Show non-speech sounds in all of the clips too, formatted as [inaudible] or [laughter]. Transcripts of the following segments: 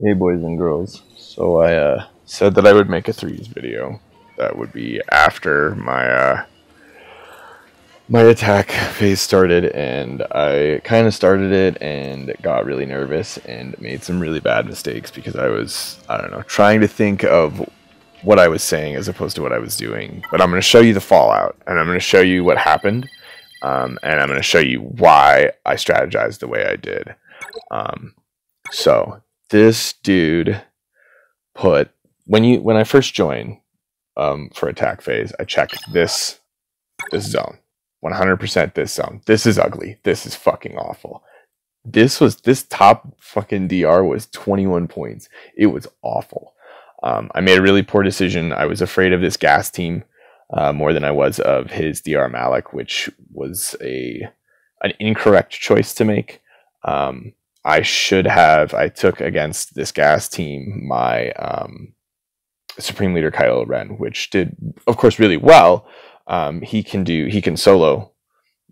Hey boys and girls. So I uh, said that I would make a threes video. That would be after my uh, my attack phase started, and I kind of started it and got really nervous and made some really bad mistakes because I was I don't know trying to think of what I was saying as opposed to what I was doing. But I'm going to show you the fallout, and I'm going to show you what happened, um, and I'm going to show you why I strategized the way I did. Um, so this dude put when you when I first joined um, for attack phase, I checked this this zone, 100% this zone. This is ugly. This is fucking awful. This was this top fucking DR was 21 points. It was awful. Um, I made a really poor decision. I was afraid of this GAS team uh, more than I was of his DR Malak, which was a an incorrect choice to make. Um, I should have. I took against this GAS team my um, Supreme Leader Kylo Ren, which did, of course, really well. Um, he can do. He can solo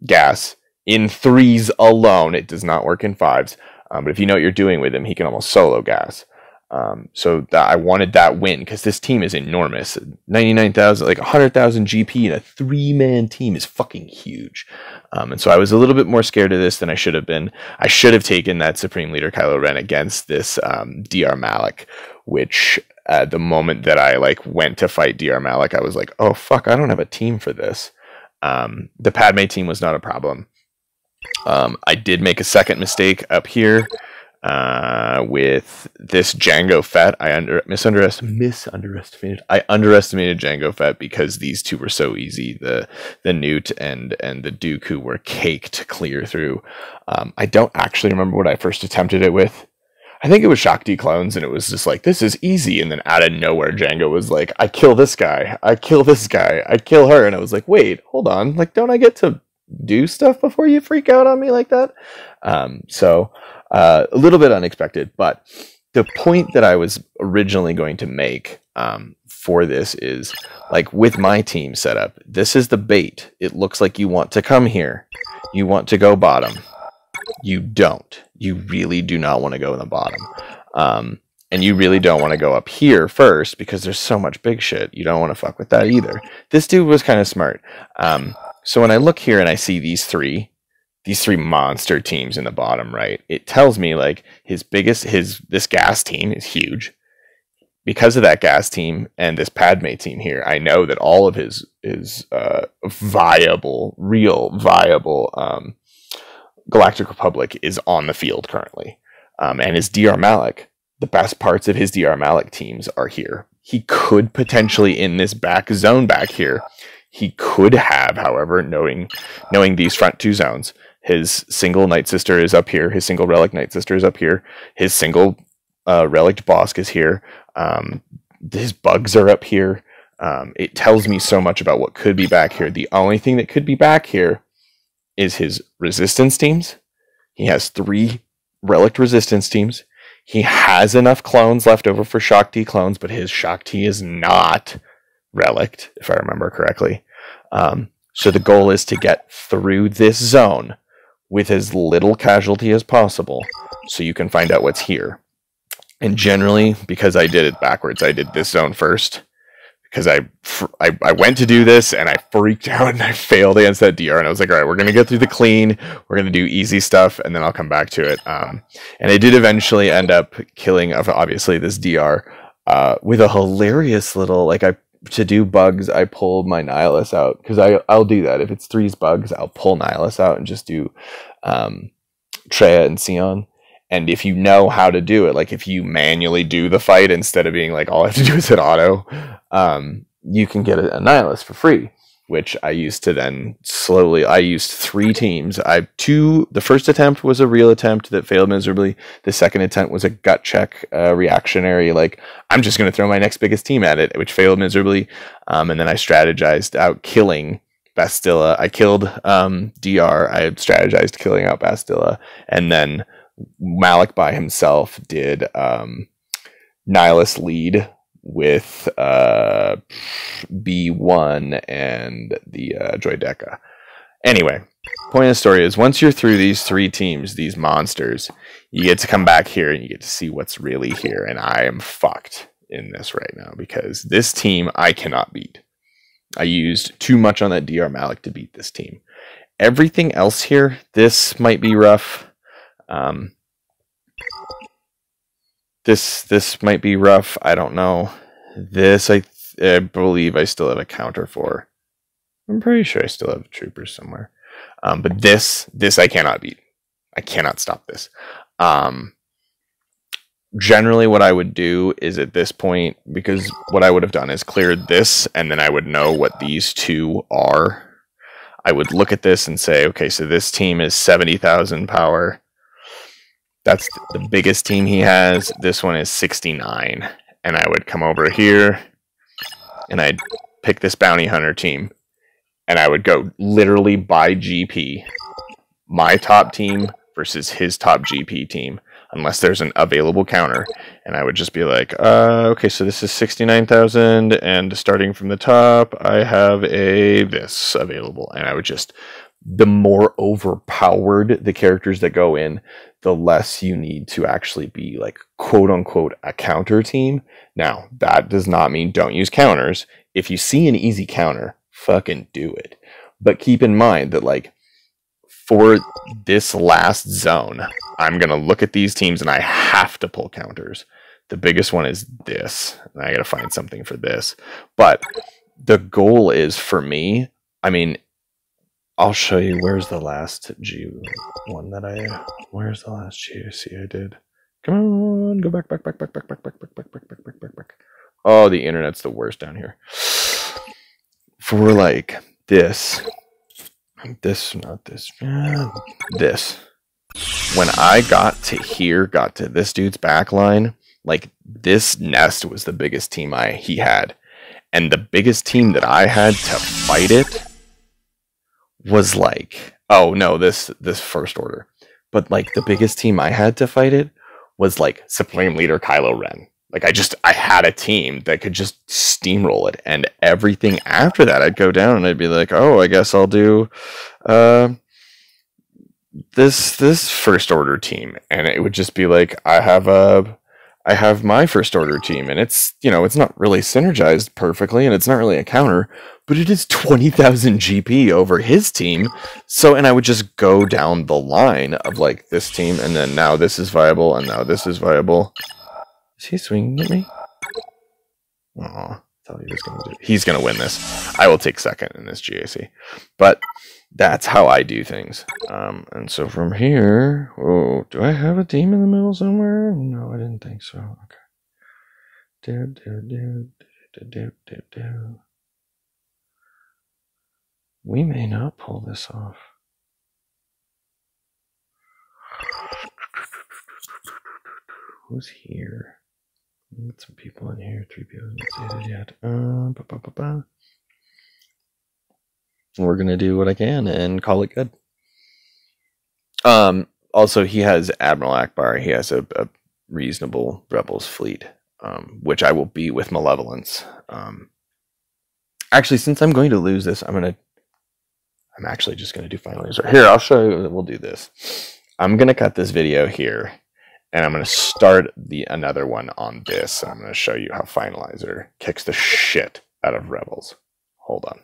GAS in threes alone. It does not work in fives. Um, but if you know what you're doing with him, he can almost solo GAS. Um, so that I wanted that win because this team is enormous. 99,000, like 100,000 GP in a three man team is fucking huge. Um, and so I was a little bit more scared of this than I should have been. I should have taken that Supreme Leader Kylo Ren against this um, DR Malak, which at uh, the moment that I like went to fight DR Malak, I was like, oh fuck, I don't have a team for this. Um, the Padme team was not a problem. Um, I did make a second mistake up here uh, with this Django Fett. I under misunderestimated, misunderestimated. I underestimated Django Fett because these two were so easy. The the Nute and and the Dooku were caked clear through. Um, I don't actually remember what I first attempted it with. I think it was Shaak Ti clones, and it was just like this is easy. And then out of nowhere, Django was like, "I kill this guy, I kill this guy, I kill her," and I was like, "Wait, hold on, like don't I get to do stuff before you freak out on me like that?" Um, so uh, a little bit unexpected, but the point that I was originally going to make um, for this is like with my team setup, this is the bait. It looks like you want to come here, you want to go bottom. You don't. You really do not want to go in the bottom. Um, and you really don't want to go up here first because there's so much big shit. You don't want to fuck with that either. This dude was kind of smart. Um, so when I look here and I see these three, these three monster teams in the bottom right, it tells me like his biggest his this GAS team is huge. Because of that GAS team and this Padme team here, I know that all of his is uh, viable, real viable um, Galactic Republic is on the field currently, um, and his DR Malak. The best parts of his DR Malak teams are here. He could potentially in this back zone back here. He could have, however, knowing knowing these front two zones, his single Night Sister is up here. His single Relic Night Sister is up here. His single uh, Relic Bossk is here. Um, his bugs are up here. Um, it tells me so much about what could be back here. The only thing that could be back here is his resistance teams. He has three relic resistance teams. He has enough clones left over for Shaak Ti clones, but his Shaak Ti is not relict, if I remember correctly. Um, so the goal is to get through this zone with as little casualty as possible so you can find out what's here. And generally, because I did it backwards, I did this zone first because I, I, I went to do this and I freaked [laughs] out and I failed against that DR and I was like, all right, we're gonna get through the clean, we're gonna do easy stuff, and then I'll come back to it. Um, and I did eventually end up killing, obviously, this DR uh, with a hilarious little like I to do bugs, I pull my Nihilus out because I I'll do that if it's threes bugs, I'll pull Nihilus out and just do um, Traya and Sion. And if you know how to do it, like if you manually do the fight instead of being like all I have to do is hit auto, um, you can get a, a Nihilus for free which I used to then slowly. I used three teams. I two. The first attempt was a real attempt that failed miserably. The second attempt was a gut check, uh, reactionary. Like I'm just going to throw my next biggest team at it, which failed miserably. Um, and then I strategized out killing Bastila. I killed um, Dr. I strategized killing out Bastila, and then Malak by himself did um, Nihilus lead with uh, B1 and the uh, Droideka. Anyway, point of the story is once you're through these three teams, these monsters, you get to come back here and you get to see what's really here. And I am fucked in this right now because this team I cannot beat. I used too much on that DR Malak to beat this team. Everything else here, this might be rough. Um, this this might be rough. I don't know. This I, I believe I still have a counter for. I'm pretty sure I still have troopers somewhere. Um, but this this I cannot beat. I cannot stop this. Um, generally what I would do is at this point, because what I would have done is cleared this, and then I would know what these two are. I would look at this and say, okay, so this team is 70,000 power. That's the biggest team he has. This one is 69. And I would come over here and I'd pick this bounty hunter team. And I would go literally by GP. My top team versus his top GP team unless there's an available counter. And I would just be like, uh, okay, so this is 69,000 and starting from the top, I have a this available. And I would just, the more overpowered the characters that go in, the less you need to actually be like quote unquote a counter team. Now, that does not mean don't use counters. If you see an easy counter, fucking do it. But keep in mind that like for this last zone, I'm going to look at these teams and I have to pull counters. The biggest one is this. And I got to find something for this. But the goal is for me, I mean, I'll show you where's the last G one that I where's the last GAC I did. Come on, go back, back, back, back, back, back, back, back, back, back, back, back, back, back. Oh, the internet's the worst down here. For like this, this, not this, this when I got to here, got to this dude's back line, like this nest was the biggest team I he had. And the biggest team that I had to fight it was like oh no, this this first order. But like the biggest team I had to fight it was like Supreme Leader Kylo Ren. Like I just I had a team that could just steamroll it, and everything after that I'd go down and I'd be like, oh, I guess I'll do uh this this first order team and it would just be like i have a i have my first order team and it's you know it's not really synergized perfectly and it's not really a counter but it is 20,000 gp over his team so and i would just go down the line of like this team and then now this is viable and now this is viable is he swinging at me oh thought he was gonna do he's gonna win this i will take second in this gac but that's how I do things. Um, and so from here, oh, do I have a team in the middle somewhere? No, I didn't think so. Okay. Do, do, do, do, do, do, do. We may not pull this off. Who's here? Get some people in here. Three people haven't yet. Uh, we're gonna do what I can and call it good. Um. Also, he has Admiral Ackbar. He has a, a reasonable rebels fleet, um, which I will beat with malevolence. Um. Actually, since I'm going to lose this, I'm gonna. I'm actually just gonna do Finalizer. Here, I'll show you. We'll do this. I'm gonna cut this video here, and I'm gonna start the another one on this. I'm gonna show you how Finalizer kicks the shit out of rebels. Hold on.